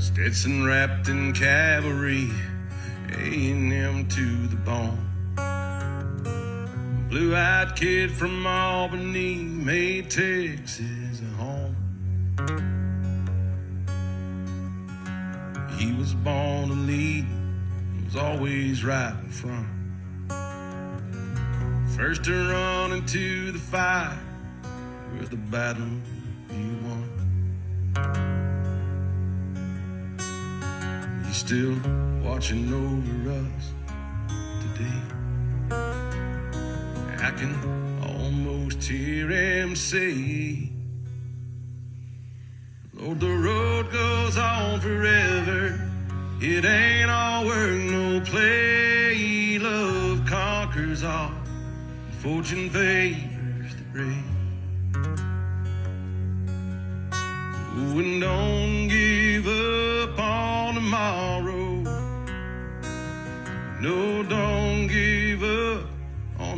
Stetson wrapped in cavalry, A&M to the bone. Blue-eyed kid from Albany made Texas a home. He was born to lead, was always right in front. First to run into the fire where the battle he won. He's still watching over us today. I can almost hear him say, Lord, the road goes on forever. It ain't all work, no play. Love conquers all. Fortune favors the brave. Oh, and don't give up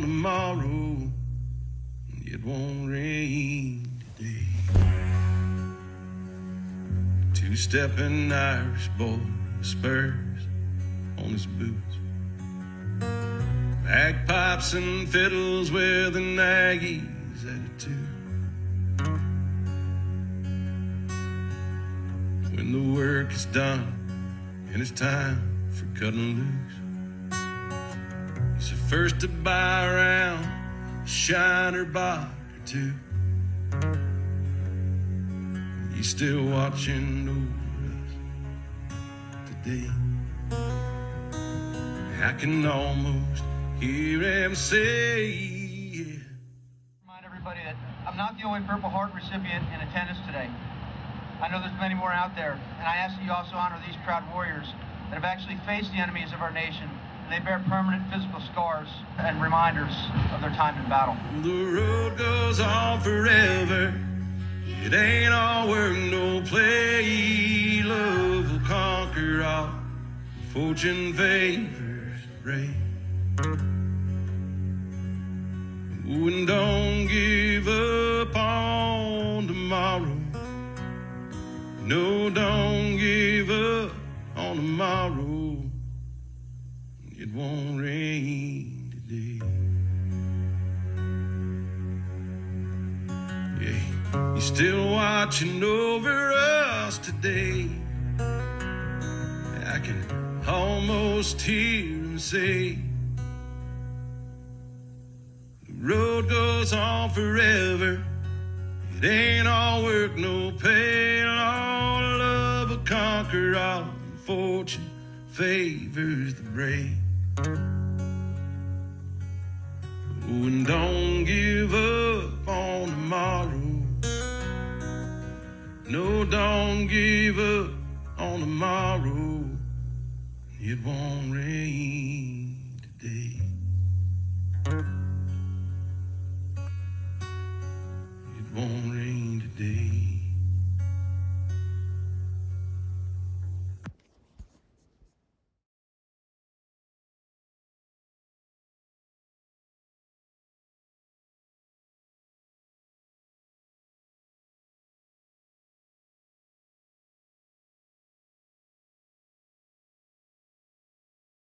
tomorrow. It won't rain today. Two stepping Irish boy, spurs on his boots. Bagpipes and fiddles with an Aggie's attitude. When the work is done and it's time for cutting loose, first to buy around shiner bar or two. He's still watching over us today. I can almost hear him say, yeah. Remind everybody that I'm not the only Purple Heart recipient in attendance today. I know there's many more out there, and I ask that you also honor these proud warriors that have actually faced the enemies of our nation. They bear permanent physical scars and reminders of their time in battle. The road goes on forever. It ain't all work, no play. Love will conquer all. Fortune favors brave. Ooh, and don't give up on tomorrow. No, don't give up on tomorrow. Won't rain today. Yeah, he's still watching over us today. I can almost hear him say, The road goes on forever. It ain't all work, no pay. All love will conquer all. Fortune favors the brave. And don't give up on tomorrow. No, don't give up on tomorrow. It won't rain.